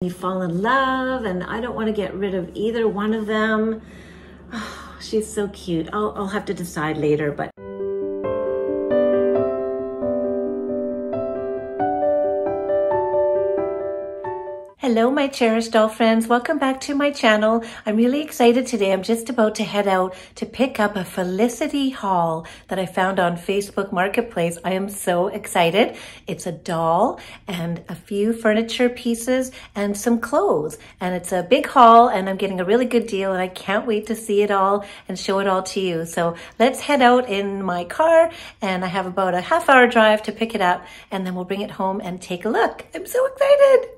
you fall in love and I don't want to get rid of either one of them. Oh, she's so cute. I'll, I'll have to decide later, but Hello, my cherished doll friends. Welcome back to my channel. I'm really excited today. I'm just about to head out to pick up a Felicity haul that I found on Facebook Marketplace. I am so excited. It's a doll and a few furniture pieces and some clothes. And it's a big haul and I'm getting a really good deal and I can't wait to see it all and show it all to you. So let's head out in my car and I have about a half hour drive to pick it up and then we'll bring it home and take a look. I'm so excited.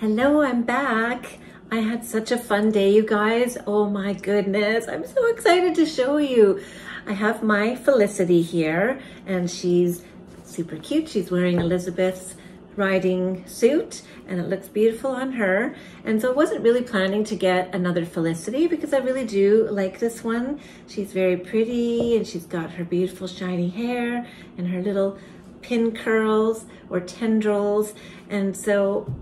Hello, I'm back. I had such a fun day, you guys. Oh my goodness. I'm so excited to show you. I have my Felicity here and she's super cute. She's wearing Elizabeth's riding suit and it looks beautiful on her. And so I wasn't really planning to get another Felicity because I really do like this one. She's very pretty and she's got her beautiful shiny hair and her little pin curls or tendrils. And so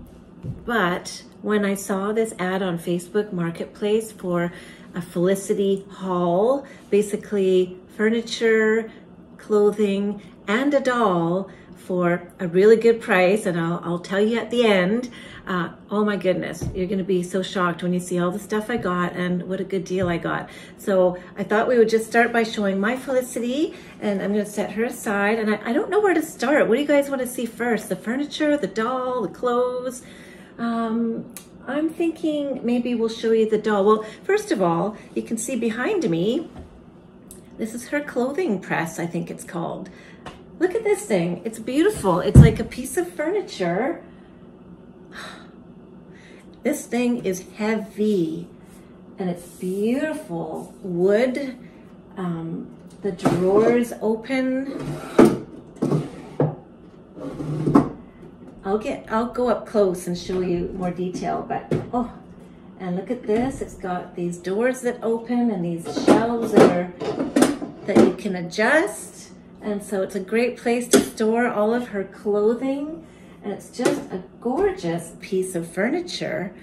but when I saw this ad on Facebook Marketplace for a Felicity haul, basically furniture, clothing, and a doll for a really good price, and I'll, I'll tell you at the end, uh, oh my goodness, you're gonna be so shocked when you see all the stuff I got and what a good deal I got. So I thought we would just start by showing my Felicity, and I'm gonna set her aside, and I, I don't know where to start. What do you guys wanna see first? The furniture, the doll, the clothes? Um, I'm thinking maybe we'll show you the doll. Well, first of all, you can see behind me, this is her clothing press, I think it's called. Look at this thing. It's beautiful. It's like a piece of furniture. This thing is heavy and it's beautiful wood. Um, the drawers open I'll get, I'll go up close and show you more detail, but oh, and look at this. It's got these doors that open and these shelves that are, that you can adjust. And so it's a great place to store all of her clothing. And it's just a gorgeous piece of furniture.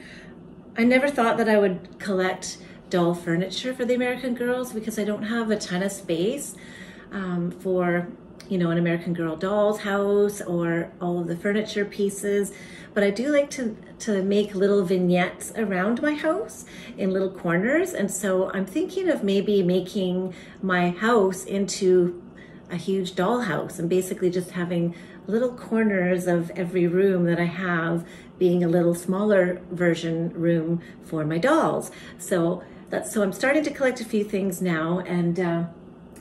I never thought that I would collect doll furniture for the American Girls because I don't have a ton of space um, for you know, an American Girl doll's house or all of the furniture pieces. But I do like to, to make little vignettes around my house in little corners. And so I'm thinking of maybe making my house into a huge doll house and basically just having little corners of every room that I have being a little smaller version room for my dolls. So that's, so I'm starting to collect a few things now and uh,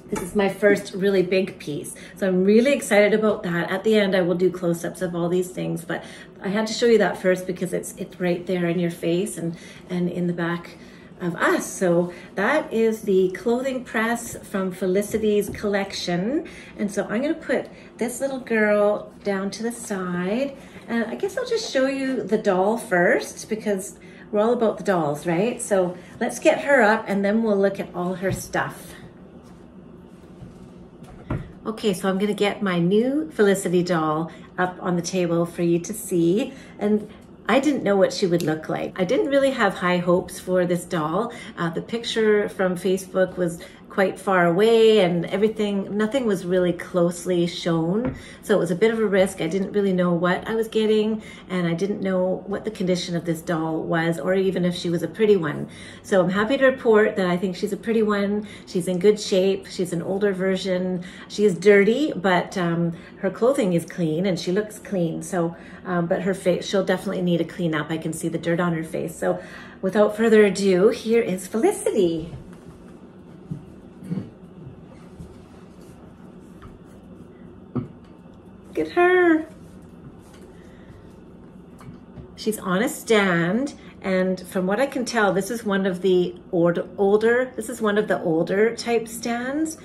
this is my first really big piece. So I'm really excited about that. At the end, I will do close-ups of all these things, but I had to show you that first because it's it's right there in your face and, and in the back of us. So that is the clothing press from Felicity's collection. And so I'm gonna put this little girl down to the side. And I guess I'll just show you the doll first because we're all about the dolls, right? So let's get her up and then we'll look at all her stuff. Okay, so I'm gonna get my new Felicity doll up on the table for you to see. And I didn't know what she would look like. I didn't really have high hopes for this doll. Uh, the picture from Facebook was quite far away and everything, nothing was really closely shown. So it was a bit of a risk. I didn't really know what I was getting and I didn't know what the condition of this doll was or even if she was a pretty one. So I'm happy to report that I think she's a pretty one. She's in good shape. She's an older version. She is dirty, but um, her clothing is clean and she looks clean. So, um, but her face, she'll definitely need a clean up. I can see the dirt on her face. So without further ado, here is Felicity. Look at her. She's on a stand and from what I can tell, this is one of the older, older, this is one of the older type stands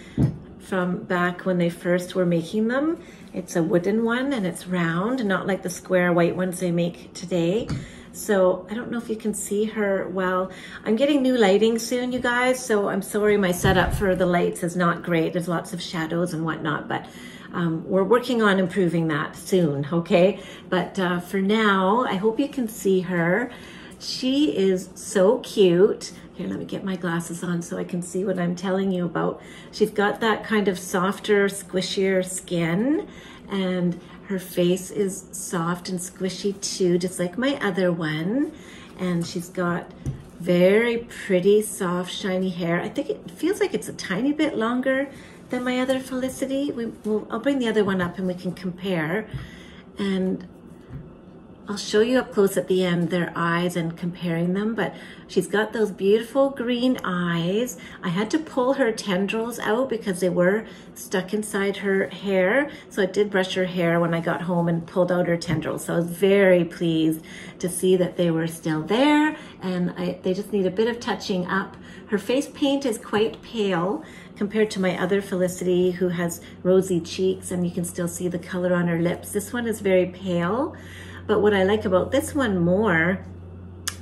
from back when they first were making them. It's a wooden one and it's round, not like the square white ones they make today. So I don't know if you can see her well. I'm getting new lighting soon, you guys, so I'm sorry my setup for the lights is not great. There's lots of shadows and whatnot, but um, we're working on improving that soon, okay? But uh, for now, I hope you can see her. She is so cute. Here, let me get my glasses on so I can see what I'm telling you about. She's got that kind of softer, squishier skin and her face is soft and squishy too, just like my other one. And she's got very pretty, soft, shiny hair. I think it feels like it's a tiny bit longer than my other Felicity. We, will I'll bring the other one up and we can compare. And I'll show you up close at the end their eyes and comparing them, but she's got those beautiful green eyes. I had to pull her tendrils out because they were stuck inside her hair. So I did brush her hair when I got home and pulled out her tendrils. So I was very pleased to see that they were still there and I, they just need a bit of touching up. Her face paint is quite pale compared to my other Felicity who has rosy cheeks and you can still see the color on her lips. This one is very pale. But what I like about this one more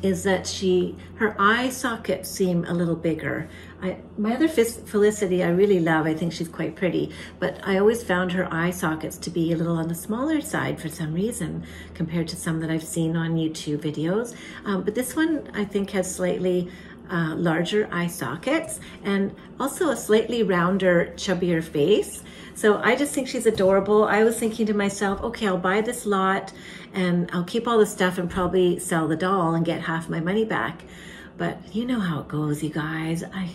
is that she, her eye sockets seem a little bigger. I, my other Felicity I really love, I think she's quite pretty, but I always found her eye sockets to be a little on the smaller side for some reason compared to some that I've seen on YouTube videos. Um, but this one I think has slightly uh, larger eye sockets and also a slightly rounder, chubbier face. So I just think she's adorable. I was thinking to myself, okay, I'll buy this lot and I'll keep all the stuff and probably sell the doll and get half my money back. But you know how it goes, you guys. I,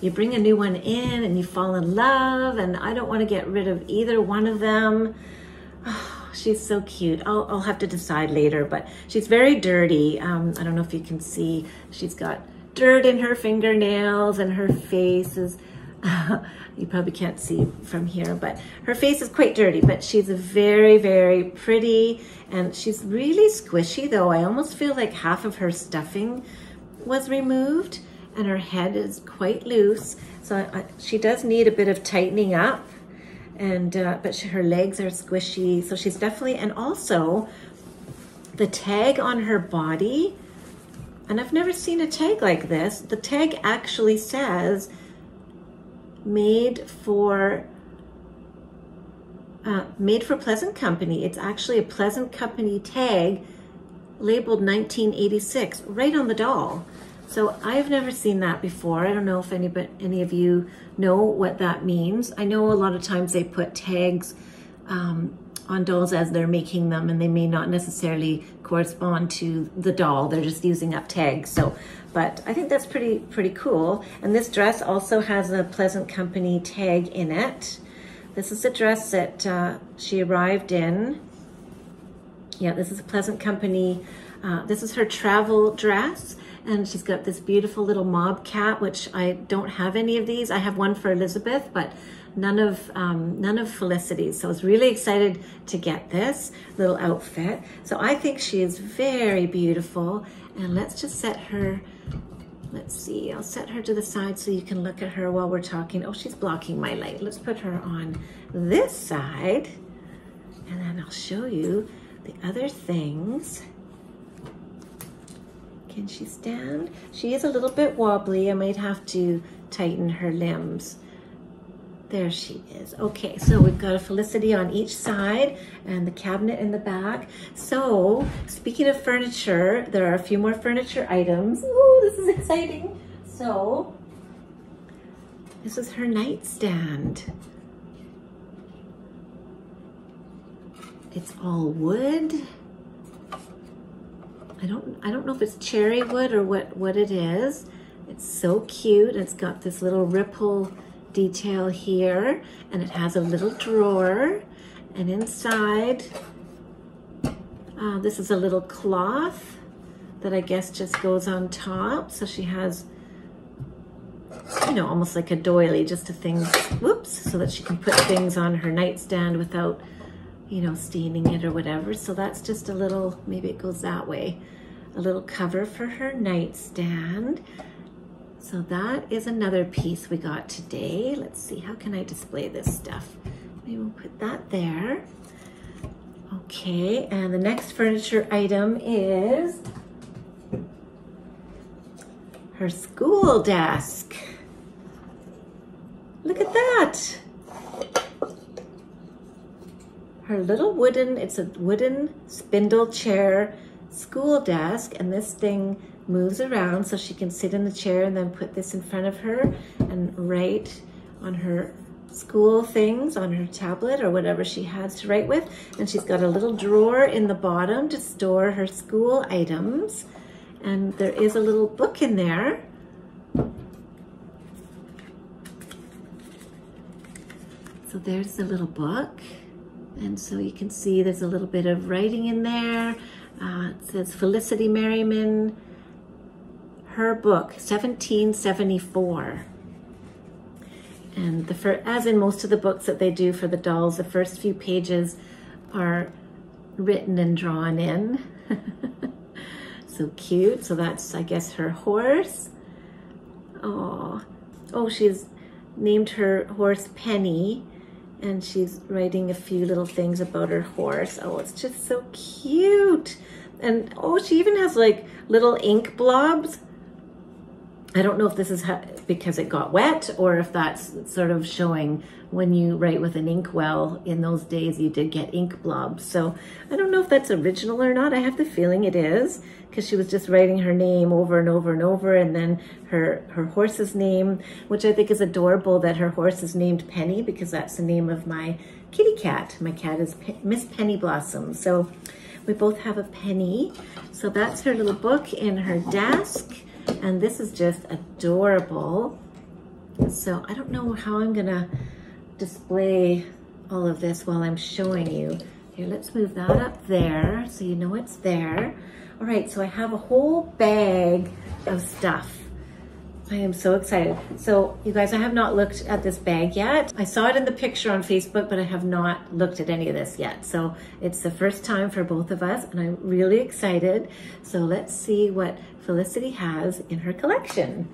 you bring a new one in and you fall in love and I don't want to get rid of either one of them. Oh, she's so cute. I'll, I'll have to decide later, but she's very dirty. Um, I don't know if you can see, she's got dirt in her fingernails and her face is you probably can't see from here, but her face is quite dirty, but she's very, very pretty and she's really squishy though. I almost feel like half of her stuffing was removed and her head is quite loose. So I, she does need a bit of tightening up and, uh, but she, her legs are squishy. So she's definitely, and also the tag on her body, and I've never seen a tag like this. The tag actually says made for uh, made for Pleasant Company. It's actually a Pleasant Company tag labeled 1986 right on the doll. So I've never seen that before. I don't know if any, but any of you know what that means. I know a lot of times they put tags um, on dolls as they're making them and they may not necessarily correspond to the doll. They're just using up tags. So, but I think that's pretty, pretty cool. And this dress also has a Pleasant Company tag in it. This is the dress that uh, she arrived in. Yeah, this is a Pleasant Company. Uh, this is her travel dress and she's got this beautiful little mob cap, which I don't have any of these. I have one for Elizabeth, but none of um, none of Felicity's. So I was really excited to get this little outfit. So I think she is very beautiful. And let's just set her, let's see, I'll set her to the side so you can look at her while we're talking. Oh, she's blocking my light. Let's put her on this side. And then I'll show you the other things. Can she stand? She is a little bit wobbly. I might have to tighten her limbs. There she is. Okay, so we've got a Felicity on each side and the cabinet in the back. So, speaking of furniture, there are a few more furniture items. Oh, this is exciting. So, this is her nightstand. It's all wood. I don't I don't know if it's cherry wood or what what it is. It's so cute. It's got this little ripple detail here and it has a little drawer and inside uh, this is a little cloth that I guess just goes on top so she has you know almost like a doily just to things whoops so that she can put things on her nightstand without you know staining it or whatever so that's just a little maybe it goes that way a little cover for her nightstand so that is another piece we got today. Let's see, how can I display this stuff? Maybe we'll put that there. Okay, and the next furniture item is her school desk. Look at that. her little wooden, it's a wooden spindle chair school desk and this thing moves around so she can sit in the chair and then put this in front of her and write on her school things on her tablet or whatever she has to write with. And she's got a little drawer in the bottom to store her school items. And there is a little book in there. So there's the little book. And so you can see there's a little bit of writing in there. Uh, it says Felicity Merriman, her book, 1774. And the first, as in most of the books that they do for the dolls, the first few pages are written and drawn in. so cute. So that's, I guess, her horse. Oh, oh, she's named her horse Penny and she's writing a few little things about her horse. Oh, it's just so cute. And oh, she even has like little ink blobs I don't know if this is because it got wet or if that's sort of showing when you write with an inkwell in those days you did get ink blobs. So I don't know if that's original or not. I have the feeling it is because she was just writing her name over and over and over and then her, her horse's name, which I think is adorable that her horse is named Penny because that's the name of my kitty cat. My cat is Miss Penny Blossom. So we both have a penny. So that's her little book in her desk. And this is just adorable. So I don't know how I'm gonna display all of this while I'm showing you. Here, let's move that up there so you know it's there. All right, so I have a whole bag of stuff. I am so excited. So you guys, I have not looked at this bag yet. I saw it in the picture on Facebook, but I have not looked at any of this yet. So it's the first time for both of us and I'm really excited. So let's see what Felicity has in her collection.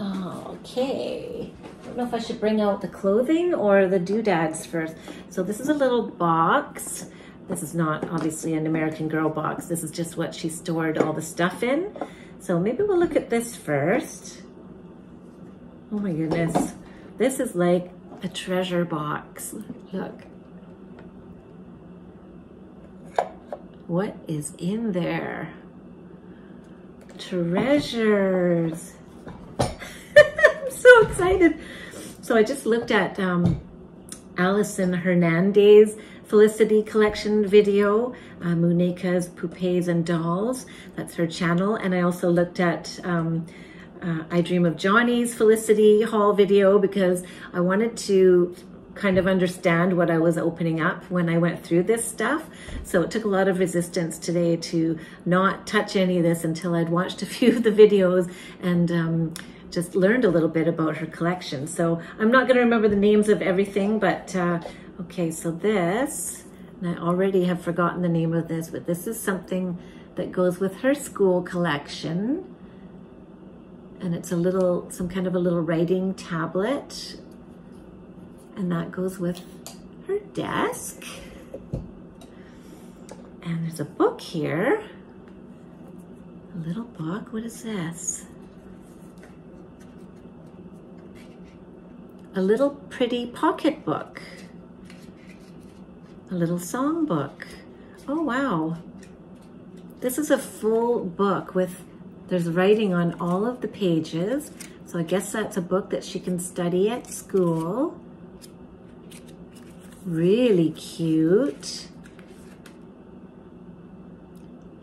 Okay. I don't know if I should bring out the clothing or the doodads first. So this is a little box. This is not obviously an American Girl box. This is just what she stored all the stuff in. So maybe we'll look at this first. Oh my goodness. This is like a treasure box. Look. What is in there? Treasures. I'm so excited. So I just looked at um, Allison Hernandez Felicity collection video, uh, Muneka's Poupées and Dolls. That's her channel. And I also looked at um, uh, I Dream of Johnny's Felicity Haul video because I wanted to kind of understand what I was opening up when I went through this stuff. So it took a lot of resistance today to not touch any of this until I'd watched a few of the videos and um, just learned a little bit about her collection. So I'm not gonna remember the names of everything, but uh, okay, so this, and I already have forgotten the name of this, but this is something that goes with her school collection. And it's a little, some kind of a little writing tablet and that goes with her desk. And there's a book here. A little book. What is this? A little pretty pocket book. A little song book. Oh, wow. This is a full book with, there's writing on all of the pages. So I guess that's a book that she can study at school. Really cute.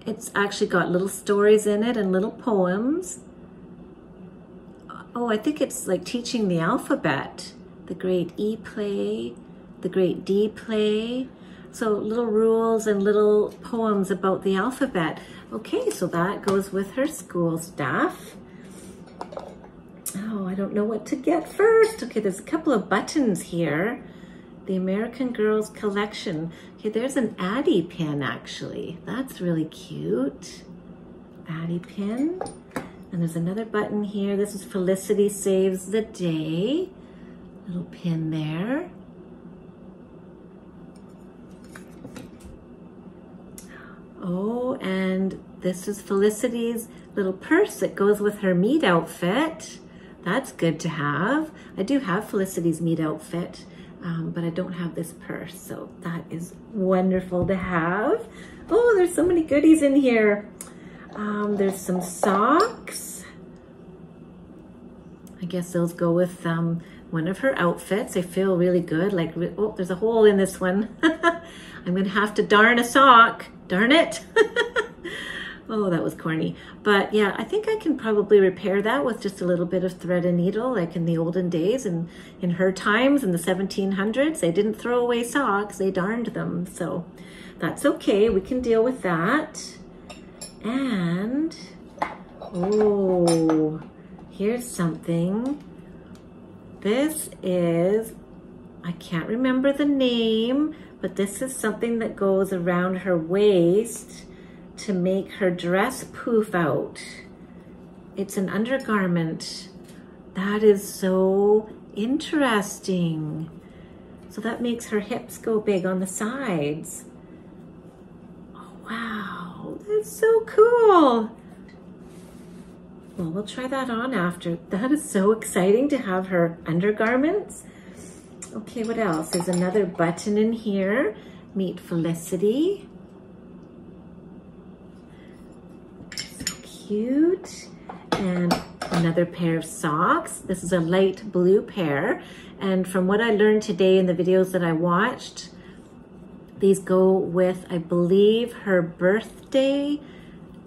It's actually got little stories in it and little poems. Oh, I think it's like teaching the alphabet. The great E play, the great D play. So little rules and little poems about the alphabet. Okay, so that goes with her school stuff. Oh, I don't know what to get first. Okay, there's a couple of buttons here the American Girls collection. Okay, there's an Addie pin actually. That's really cute. Addie pin. And there's another button here. This is Felicity Saves the Day. Little pin there. Oh, and this is Felicity's little purse that goes with her Meet outfit. That's good to have. I do have Felicity's Meet outfit. Um, but I don't have this purse. So that is wonderful to have. Oh, there's so many goodies in here. Um, there's some socks. I guess those go with um, one of her outfits. They feel really good. Like, oh, there's a hole in this one. I'm gonna have to darn a sock. Darn it. oh, that was corny. But yeah, I think I can probably repair that with just a little bit of thread and needle, like in the olden days and in her times in the 1700s. They didn't throw away socks, they darned them. So that's okay, we can deal with that. And, oh, here's something. This is, I can't remember the name, but this is something that goes around her waist to make her dress poof out. It's an undergarment. That is so interesting. So that makes her hips go big on the sides. Oh, wow, that's so cool. Well, we'll try that on after. That is so exciting to have her undergarments. Okay, what else? There's another button in here. Meet Felicity. So cute. And another pair of socks. This is a light blue pair. And from what I learned today in the videos that I watched, these go with, I believe, her birthday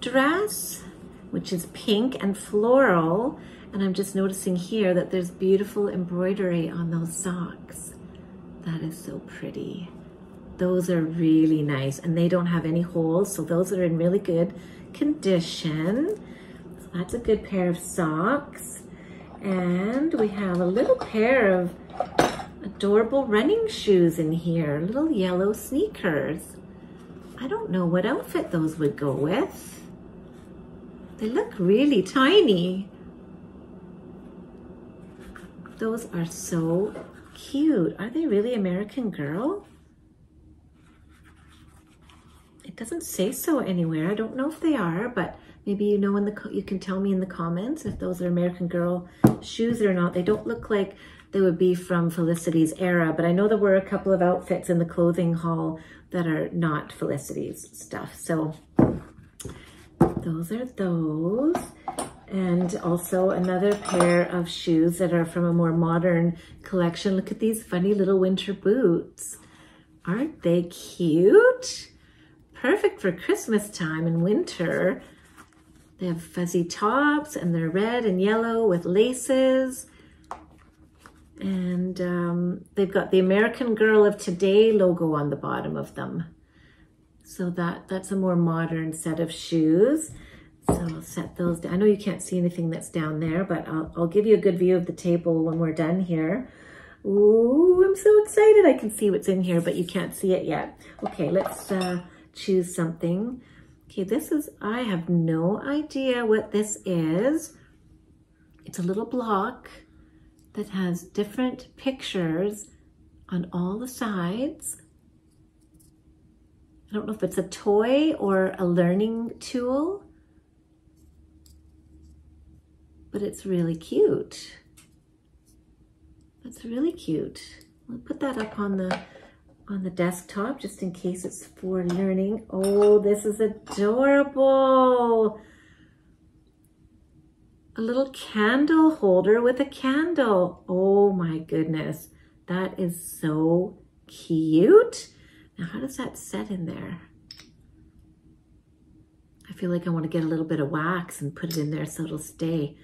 dress, which is pink and floral. And I'm just noticing here that there's beautiful embroidery on those socks. That is so pretty. Those are really nice and they don't have any holes. So those are in really good condition. So that's a good pair of socks. And we have a little pair of adorable running shoes in here, little yellow sneakers. I don't know what outfit those would go with. They look really tiny. Those are so cute. Are they really American Girl? It doesn't say so anywhere. I don't know if they are, but maybe you know in the you can tell me in the comments if those are American Girl shoes or not. They don't look like they would be from Felicity's era, but I know there were a couple of outfits in the clothing haul that are not Felicity's stuff. So those are those and also another pair of shoes that are from a more modern collection. Look at these funny little winter boots. Aren't they cute? Perfect for Christmas time and winter. They have fuzzy tops and they're red and yellow with laces. And um, they've got the American Girl of Today logo on the bottom of them. So that, that's a more modern set of shoes. So I'll set those down. I know you can't see anything that's down there, but I'll, I'll give you a good view of the table when we're done here. Ooh, I'm so excited. I can see what's in here, but you can't see it yet. Okay, let's uh, choose something. Okay, this is, I have no idea what this is. It's a little block that has different pictures on all the sides. I don't know if it's a toy or a learning tool. but it's really cute. That's really cute. I'll put that up on the on the desktop just in case it's for learning. Oh, this is adorable. A little candle holder with a candle. Oh my goodness. That is so cute. Now, how does that set in there? I feel like I want to get a little bit of wax and put it in there so it'll stay.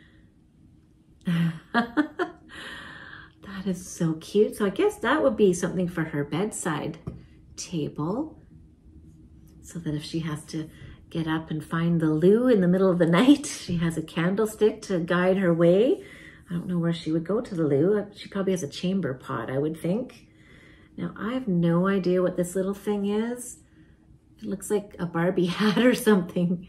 that is so cute. So I guess that would be something for her bedside table. So that if she has to get up and find the loo in the middle of the night, she has a candlestick to guide her way. I don't know where she would go to the loo. She probably has a chamber pot, I would think. Now, I have no idea what this little thing is. It looks like a Barbie hat or something.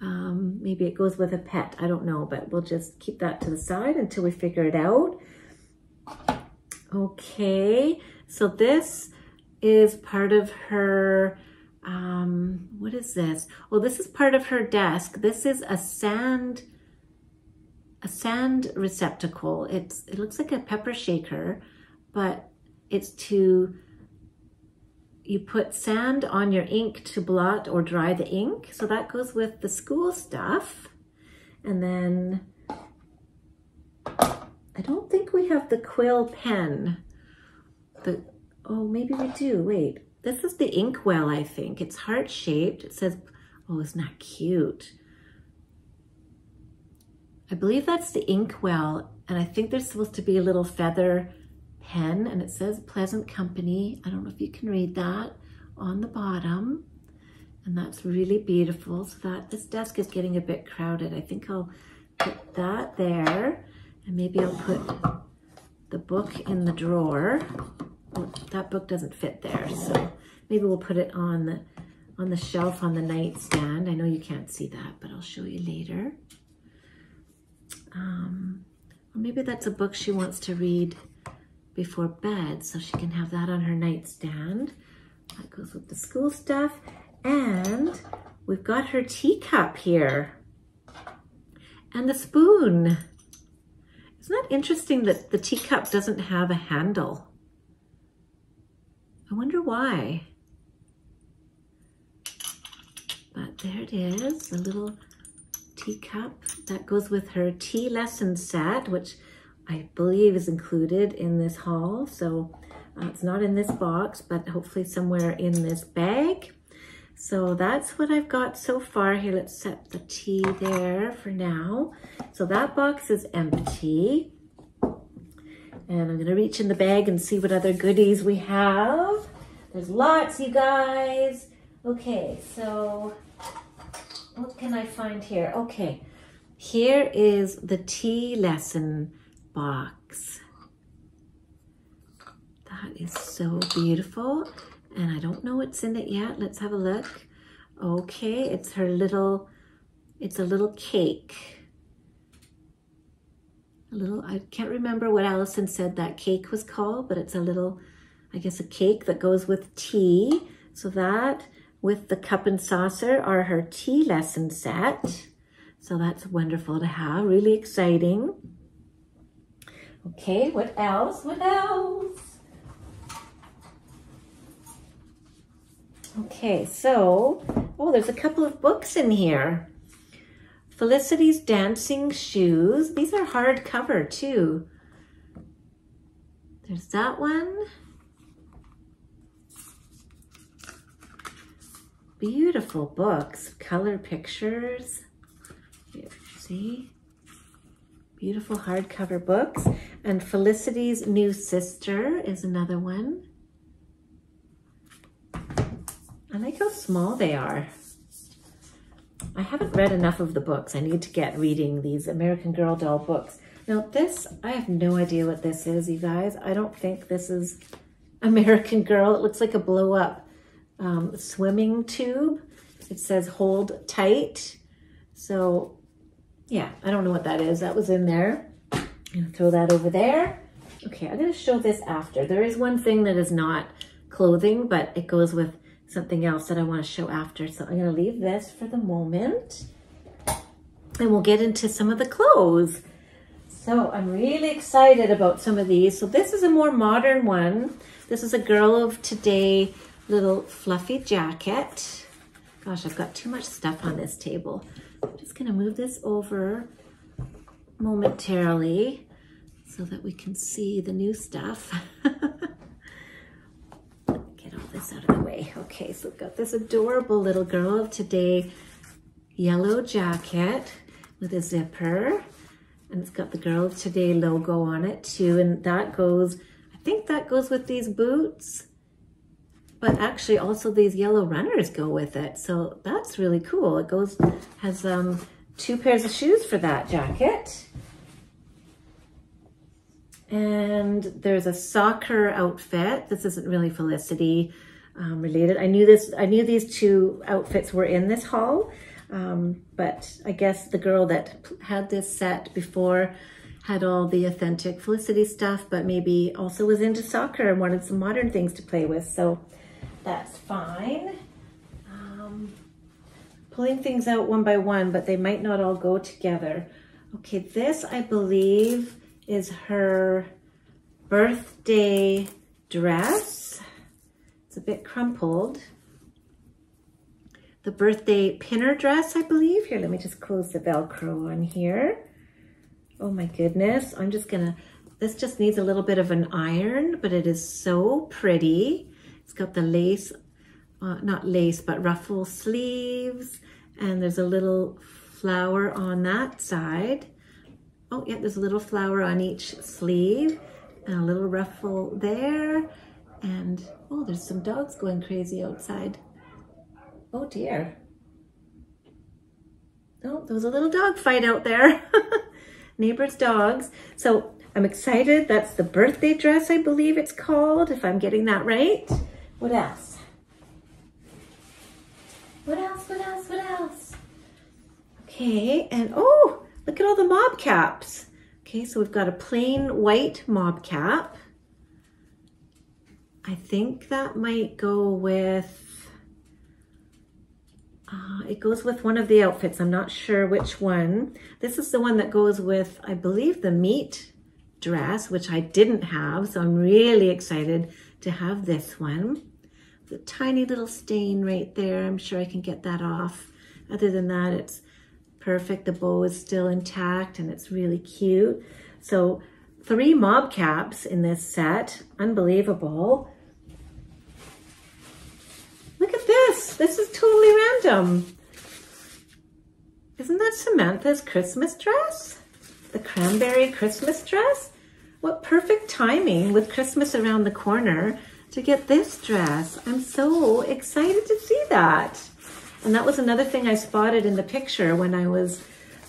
Um, maybe it goes with a pet. I don't know, but we'll just keep that to the side until we figure it out. Okay, so this is part of her, um, what is this? Well, this is part of her desk. This is a sand, a sand receptacle. It's It looks like a pepper shaker, but it's to, you put sand on your ink to blot or dry the ink. So that goes with the school stuff. And then I don't think we have the quill pen. The, oh, maybe we do. Wait, this is the inkwell, I think. It's heart-shaped. It says, oh, it's not cute? I believe that's the inkwell, and I think there's supposed to be a little feather pen, and it says Pleasant Company. I don't know if you can read that on the bottom. And that's really beautiful. So that this desk is getting a bit crowded. I think I'll put that there. And maybe I'll put the book in the drawer. Well, that book doesn't fit there. So maybe we'll put it on the, on the shelf on the nightstand. I know you can't see that, but I'll show you later. Um, or maybe that's a book she wants to read before bed so she can have that on her nightstand. That goes with the school stuff. And we've got her teacup here and the spoon. Isn't that interesting that the teacup doesn't have a handle? I wonder why. But there it is, the little teacup that goes with her tea lesson set, which I believe is included in this haul. So uh, it's not in this box, but hopefully somewhere in this bag. So that's what I've got so far. Here, let's set the tea there for now. So that box is empty. And I'm gonna reach in the bag and see what other goodies we have. There's lots, you guys. Okay, so what can I find here? Okay, here is the tea lesson box. That is so beautiful. And I don't know what's in it yet. Let's have a look. Okay, it's her little, it's a little cake. A little, I can't remember what Allison said that cake was called, but it's a little, I guess a cake that goes with tea. So that with the cup and saucer are her tea lesson set. So that's wonderful to have, really exciting. Okay, what else? What else? Okay, so, oh, there's a couple of books in here. Felicity's Dancing Shoes. These are hardcover too. There's that one. Beautiful books, color pictures. See? Beautiful hardcover books. And Felicity's New Sister is another one. I like how small they are. I haven't read enough of the books. I need to get reading these American Girl doll books. Now this, I have no idea what this is, you guys. I don't think this is American Girl. It looks like a blow up um, swimming tube. It says hold tight. So yeah, I don't know what that is. That was in there. Throw that over there. Okay, I'm gonna show this after. There is one thing that is not clothing, but it goes with something else that I want to show after. So I'm going to leave this for the moment and we'll get into some of the clothes. So I'm really excited about some of these. So this is a more modern one. This is a girl of today little fluffy jacket. Gosh, I've got too much stuff on this table. I'm just going to move this over momentarily so that we can see the new stuff. this out of the way. Okay, so we've got this adorable little girl of today yellow jacket with a zipper. And it's got the Girl of Today logo on it too. And that goes, I think that goes with these boots. But actually also these yellow runners go with it. So that's really cool. It goes, has um, two pairs of shoes for that jacket. And there's a soccer outfit. This isn't really Felicity um, related. I knew this. I knew these two outfits were in this haul, um, but I guess the girl that had this set before had all the authentic Felicity stuff, but maybe also was into soccer and wanted some modern things to play with. So that's fine. Um, pulling things out one by one, but they might not all go together. Okay, this I believe is her birthday dress. It's a bit crumpled. The birthday pinner dress, I believe. Here, let me just close the Velcro on here. Oh my goodness. I'm just gonna, this just needs a little bit of an iron, but it is so pretty. It's got the lace, uh, not lace, but ruffle sleeves. And there's a little flower on that side. Oh yeah, there's a little flower on each sleeve and a little ruffle there. And oh, there's some dogs going crazy outside. Oh dear. Oh, there was a little dog fight out there. Neighbor's dogs. So I'm excited. That's the birthday dress, I believe it's called, if I'm getting that right. What else? What else, what else, what else? Okay, and oh, look at all the mob caps. Okay, so we've got a plain white mob cap. I think that might go with, uh, it goes with one of the outfits. I'm not sure which one. This is the one that goes with, I believe, the Meet dress, which I didn't have. So I'm really excited to have this one. The tiny little stain right there. I'm sure I can get that off. Other than that, it's perfect. The bow is still intact and it's really cute. So three mob caps in this set. Unbelievable. Look at this. This is totally random. Isn't that Samantha's Christmas dress? The cranberry Christmas dress? What perfect timing with Christmas around the corner to get this dress. I'm so excited to see that. And that was another thing I spotted in the picture when I was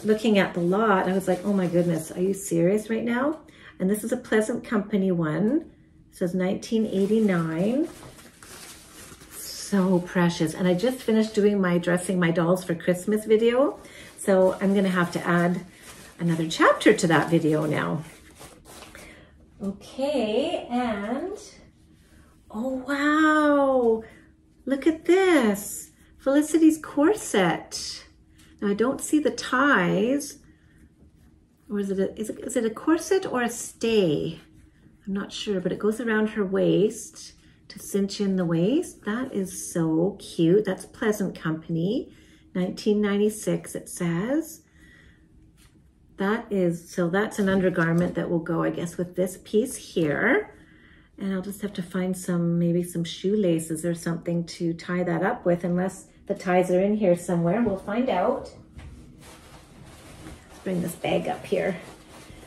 looking at the lot. I was like, oh my goodness, are you serious right now? And this is a Pleasant Company one. It says 1989. So precious. And I just finished doing my dressing my dolls for Christmas video. So I'm gonna have to add another chapter to that video now. Okay, and, oh wow, look at this. Felicity's corset. Now I don't see the ties. Or is it, a, is it, is it a corset or a stay? I'm not sure, but it goes around her waist to cinch in the waist. That is so cute. That's Pleasant Company, 1996 it says. That is, so that's an undergarment that will go, I guess, with this piece here. And I'll just have to find some, maybe some shoelaces or something to tie that up with, unless the ties are in here somewhere. We'll find out. Let's bring this bag up here.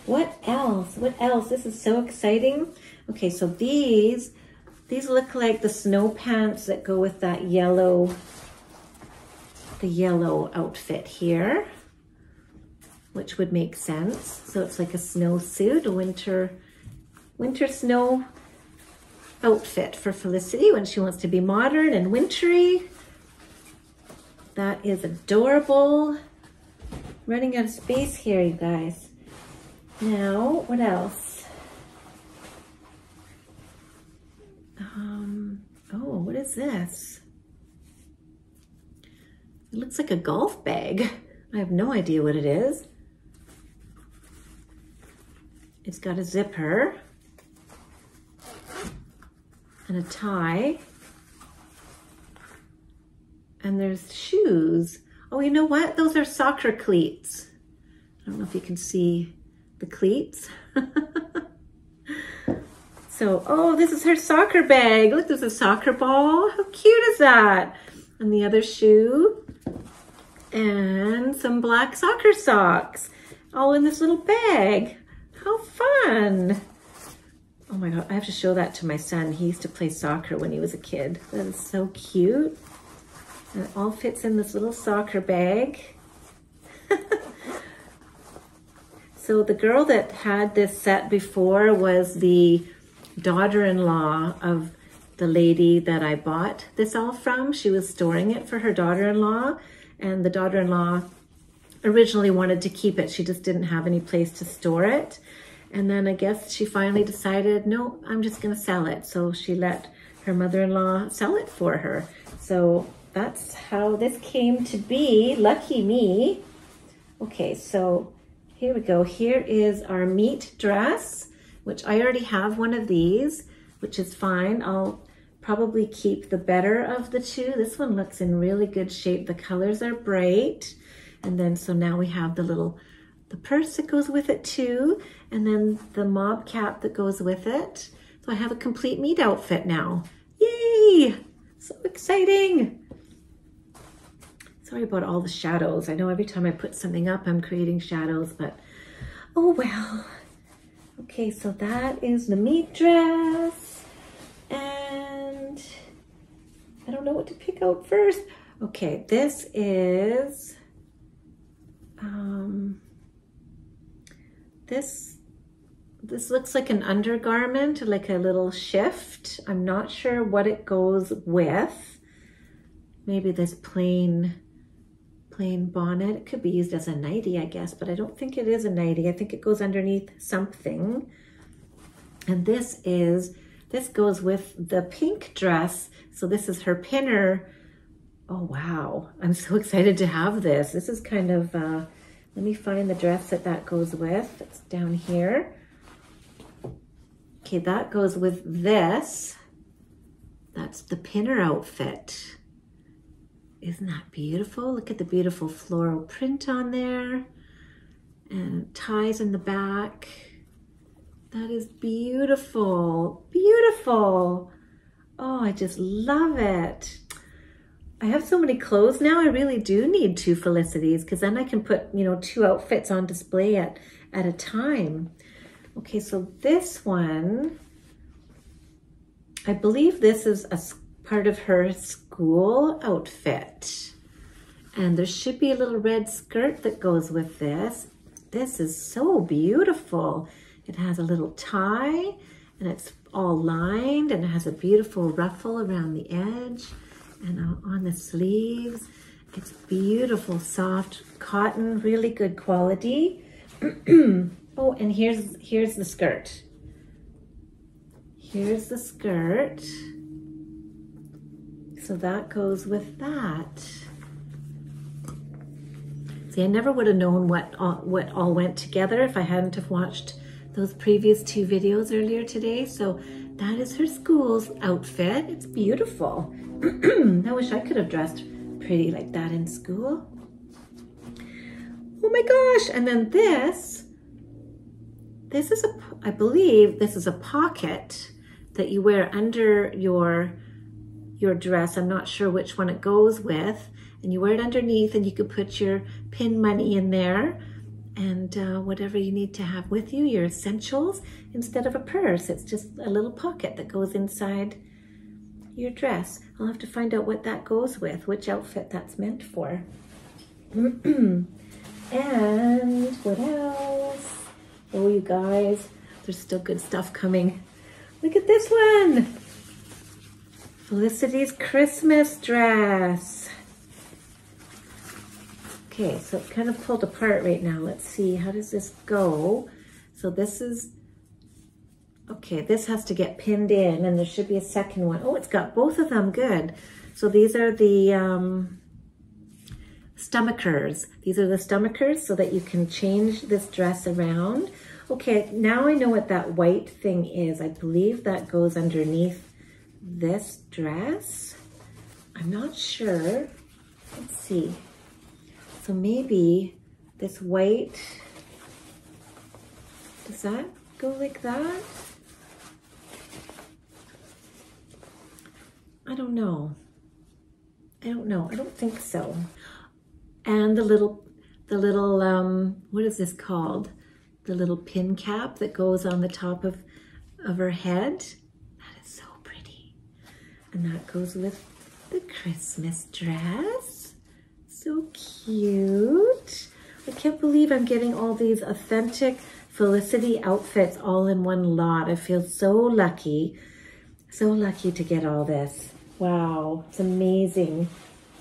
What else? What else? This is so exciting. Okay, so these, these look like the snow pants that go with that yellow, the yellow outfit here, which would make sense. So it's like a snow suit, a winter, winter snow outfit for Felicity when she wants to be modern and wintry. That is adorable. Running out of space here, you guys. Now, what else? Um, oh, what is this? It looks like a golf bag. I have no idea what it is. It's got a zipper and a tie and there's shoes. Oh, you know what? Those are soccer cleats. I don't know if you can see the cleats. so, oh, this is her soccer bag. Look, there's a soccer ball. How cute is that? And the other shoe. And some black soccer socks. All in this little bag. How fun. Oh my God, I have to show that to my son. He used to play soccer when he was a kid. That is so cute. And it all fits in this little soccer bag. so the girl that had this set before was the daughter-in-law of the lady that I bought this all from. She was storing it for her daughter-in-law and the daughter-in-law originally wanted to keep it. She just didn't have any place to store it. And then I guess she finally decided, no, I'm just gonna sell it. So she let her mother-in-law sell it for her. So that's how this came to be. Lucky me. Okay, so here we go. Here is our Meet dress, which I already have one of these. which is fine. I'll probably keep the better of the two. This one looks in really good shape. The colors are bright. And then, so now we have the little, the purse that goes with it too. And then the mob cap that goes with it. So I have a complete Meet outfit now. Yay! So exciting. Sorry about all the shadows. I know every time I put something up, I'm creating shadows, but oh well. Okay, so that is the Meet dress. And I don't know what to pick out first. Okay, this is, um, this, this looks like an undergarment, like a little shift. I'm not sure what it goes with. Maybe this plain plain bonnet. It could be used as a nightie, I guess, but I don't think it is a nightie. I think it goes underneath something. And this is, this goes with the pink dress. So this is her pinner. Oh, wow. I'm so excited to have this. This is kind of, uh, let me find the dress that that goes with. It's down here. Okay, that goes with this. That's the pinner outfit. Isn't that beautiful? Look at the beautiful floral print on there and ties in the back. That is beautiful, beautiful. Oh, I just love it. I have so many clothes now, I really do need two Felicities because then I can put, you know, two outfits on display at, at a time. Okay, so this one, I believe this is a part of her school outfit. And there should be a little red skirt that goes with this. This is so beautiful. It has a little tie and it's all lined and it has a beautiful ruffle around the edge and on the sleeves. It's beautiful, soft cotton, really good quality. oh, and here's, here's the skirt. Here's the skirt. So that goes with that. See, I never would have known what all, what all went together if I hadn't have watched those previous two videos earlier today. So that is her school's outfit. It's beautiful. I wish I could have dressed pretty like that in school. Oh my gosh. And then this, this is a, I believe this is a pocket that you wear under your your dress. I'm not sure which one it goes with. And you wear it underneath and you could put your pin money in there and uh, whatever you need to have with you, your essentials, instead of a purse. It's just a little pocket that goes inside your dress. I'll have to find out what that goes with, which outfit that's meant for. and what else? Oh, you guys, there's still good stuff coming. Look at this one. Felicity's Christmas dress. Okay, so it's kind of pulled apart right now. Let's see, how does this go? So this is, okay, this has to get pinned in and there should be a second one. Oh, it's got both of them, good. So these are the um, stomachers. These are the stomachers so that you can change this dress around. Okay, now I know what that white thing is. I believe that goes underneath this dress. I'm not sure. Let's see. So maybe this white, does that go like that? I don't know. I don't know. I don't think so. And the little, the little, um, what is this called? The little pin cap that goes on the top of, of her head. That is so pretty. And that goes with the Christmas dress. So cute. I can't believe I'm getting all these authentic Felicity outfits all in one lot. I feel so lucky. So lucky to get all this. Wow, it's amazing.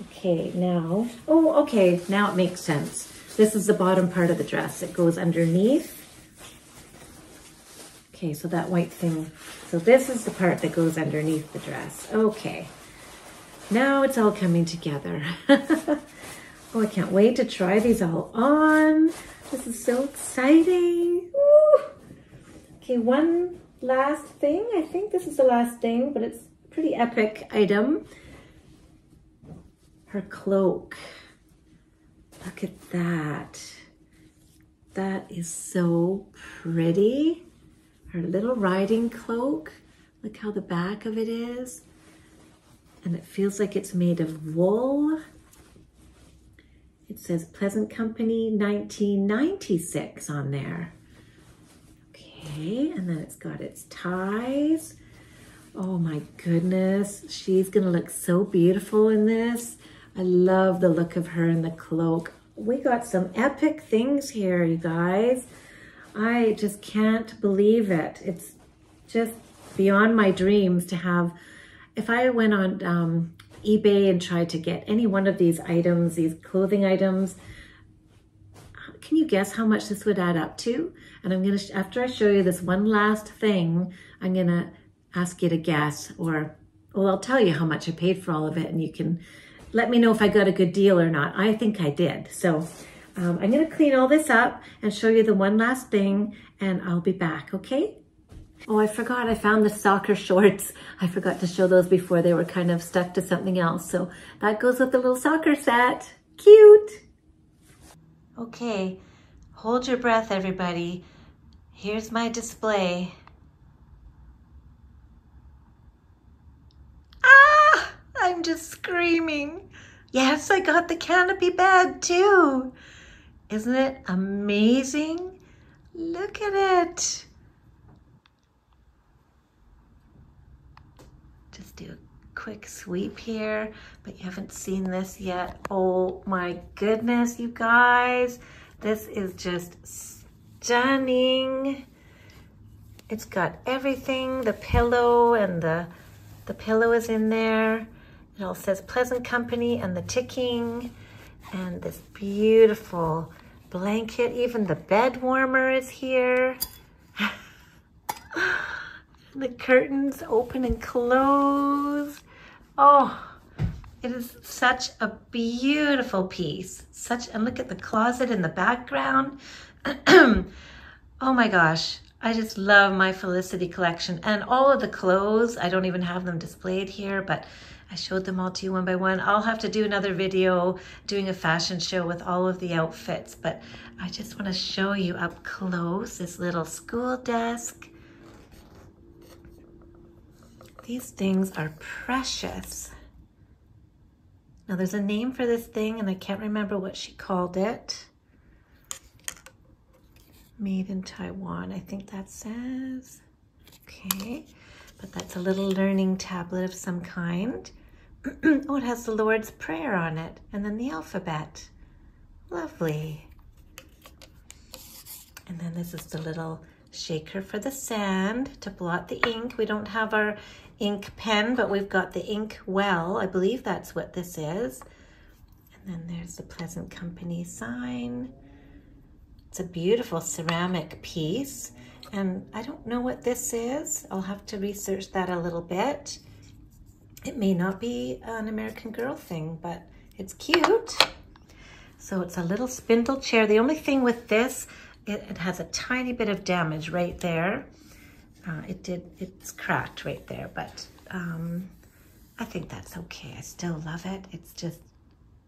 Okay, now, oh, okay, now it makes sense. This is the bottom part of the dress. It goes underneath. Okay, so that white thing so this is the part that goes underneath the dress. Okay, now it's all coming together. oh, I can't wait to try these all on. This is so exciting. Ooh. Okay, one, last thing. I think this is the last thing, but it's pretty epic item. Her cloak. Look at that. That is so pretty. Her little riding cloak. Look how the back of it is. And it feels like it's made of wool. It says Pleasant Company 1996 on there. Okay, and then it's got its ties. Oh my goodness, she's gonna look so beautiful in this. I love the look of her in the cloak. We got some epic things here, you guys. I just can't believe it. It's just beyond my dreams to have, if I went on um, eBay and tried to get any one of these items, these clothing items, can you guess how much this would add up to? And I'm gonna, after I show you this one last thing, I'm gonna ask you to guess or, well, I'll tell you how much I paid for all of it and you can let me know if I got a good deal or not. I think I did. So um, I'm gonna clean all this up and show you the one last thing and I'll be back, okay? Oh, I forgot I found the soccer shorts. I forgot to show those before. They were kind of stuck to something else. So that goes with the little soccer set. Cute. Okay, hold your breath, everybody. Here's my display. I'm just screaming. Yes, I got the canopy bed too. Isn't it amazing? Look at it. Just do a quick sweep here, but you haven't seen this yet. Oh my goodness, you guys. This is just stunning. It's got everything, the pillow and the, the pillow is in there. It all says Pleasant Company and the ticking and this beautiful blanket. Even the bed warmer is here. the curtains open and close. Oh, it is such a beautiful piece. Such, and look at the closet in the background. oh my gosh. I just love my Felicity collection and all of the clothes. I don't even have them displayed here, but I showed them all to you one by one. I'll have to do another video doing a fashion show with all of the outfits, but I just want to show you up close this little school desk. These things are precious. Now there's a name for this thing and I can't remember what she called it. Made in Taiwan, I think that says. Okay, but that's a little learning tablet of some kind. oh, it has the Lord's Prayer on it and then the alphabet. Lovely. And then this is the little shaker for the sand to blot the ink. We don't have our ink pen, but we've got the ink well. I believe that's what this is. And then there's the Pleasant Company sign. It's a beautiful ceramic piece. And I don't know what this is. I'll have to research that a little bit. It may not be an American Girl thing, but it's cute. So it's a little spindle chair. The only thing with this, it, it has a tiny bit of damage right there. Uh, it did, it's cracked right there, but um, I think that's okay. I still love it. It's just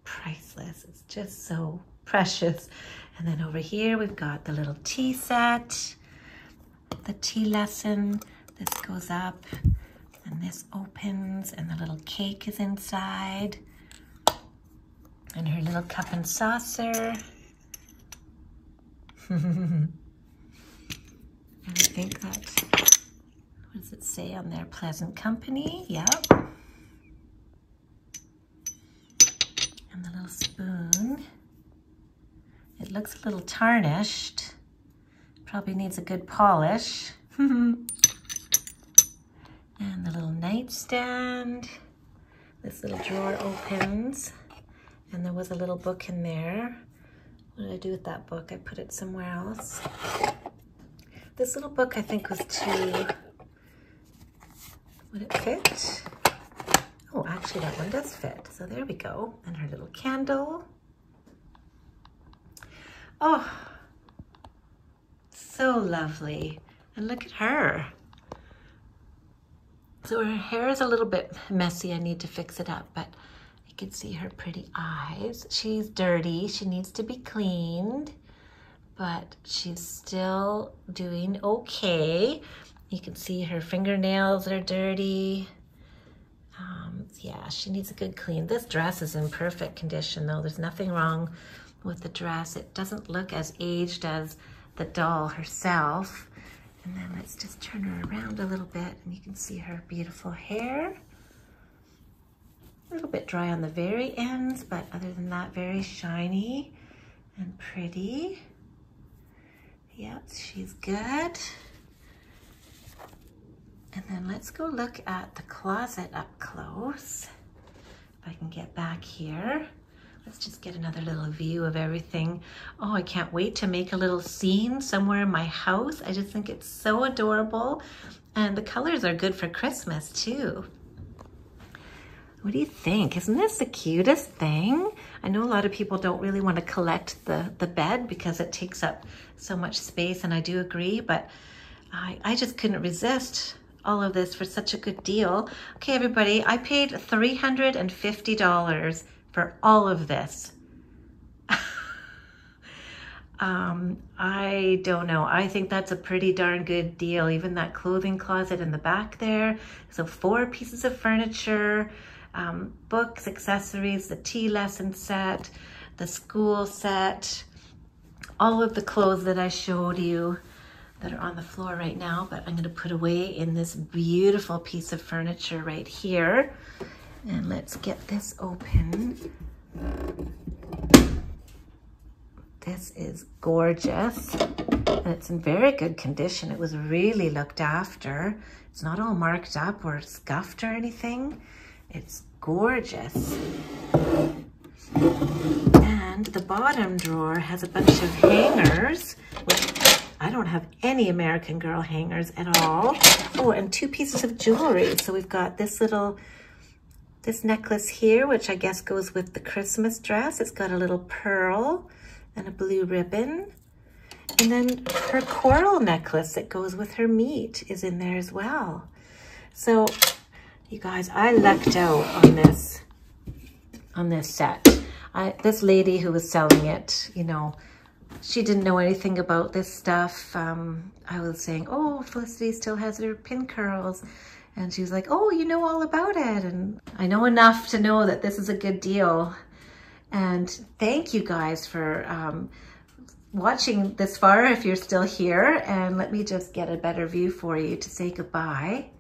priceless. It's just so precious. And then over here, we've got the little tea set, the tea lesson. This goes up and this opens and the little cake is inside and her little cup and saucer. and I think that what does it say on there? Pleasant Company, yep. And the little spoon. It looks a little tarnished. Probably needs a good polish. and the little nightstand. This little drawer opens. And there was a little book in there. What did I do with that book? I put it somewhere else. This little book I think was too would it fit? Oh, actually that one does fit. So there we go. And her little candle. Oh, so lovely. And look at her. So her hair is a little bit messy. I need to fix it up, but you can see her pretty eyes. She's dirty. She needs to be cleaned, but she's still doing okay. You can see her fingernails are dirty. Um, yeah, she needs a good clean. This dress is in perfect condition though. There's nothing wrong with the dress. It doesn't look as aged as the doll herself. And then let's just turn her around a little bit and you can see her beautiful hair. A little bit dry on the very ends, but other than that, very shiny and pretty. Yep, she's good. And then let's go look at the closet up close. If I can get back here. Let's just get another little view of everything. Oh, I can't wait to make a little scene somewhere in my house. I just think it's so adorable. And the colors are good for Christmas too. What do you think? Isn't this the cutest thing? I know a lot of people don't really want to collect the, the bed because it takes up so much space and I do agree, but I, I just couldn't resist all of this for such a good deal. Okay, everybody, I paid $350 for all of this. um, I don't know. I think that's a pretty darn good deal. Even that clothing closet in the back there. So four pieces of furniture, um, books, accessories, the tea lesson set, the school set, all of the clothes that I showed you that are on the floor right now, but I'm gonna put away in this beautiful piece of furniture right here. And let's get this open. This is gorgeous. And it's in very good condition. It was really looked after. It's not all marked up or scuffed or anything. It's gorgeous. And the bottom drawer has a bunch of hangers, which I don't have any American Girl hangers at all. Oh, and two pieces of jewelry. So we've got this little this necklace here, which I guess goes with the Christmas dress. It's got a little pearl and a blue ribbon. And then her coral necklace that goes with her Meet is in there as well. So you guys, I lucked out on this, on this set. I, this lady who was selling it, you know, she didn't know anything about this stuff. Um, I was saying, oh, Felicity still has her pin curls. And she's like, oh, you know all about it. And I know enough to know that this is a good deal. And thank you guys for um, watching this far if you're still here. And let me just get a better view for you to say goodbye.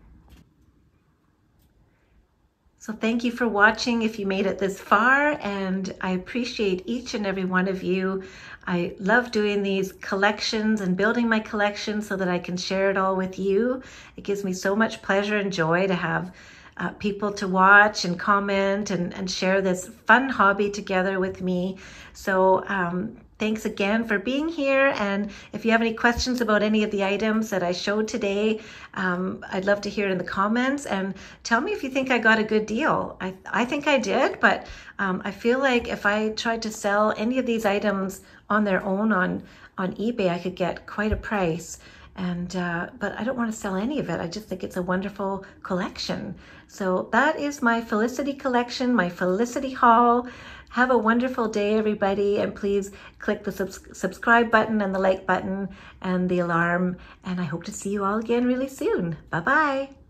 So thank you for watching if you made it this far and I appreciate each and every one of you. I love doing these collections and building my collection so that I can share it all with you. It gives me so much pleasure and joy to have uh, people to watch and comment and, and share this fun hobby together with me. So um, Thanks again for being here. And if you have any questions about any of the items that I showed today, um, I'd love to hear it in the comments and tell me if you think I got a good deal. I, I think I did, but um, I feel like if I tried to sell any of these items on their own on, on eBay, I could get quite a price and uh, but I don't want to sell any of it. I just think it's a wonderful collection. So that is my Felicity collection, my Felicity haul. Have a wonderful day, everybody, and please click the subs subscribe button and the like button and the alarm, and I hope to see you all again really soon. Bye-bye.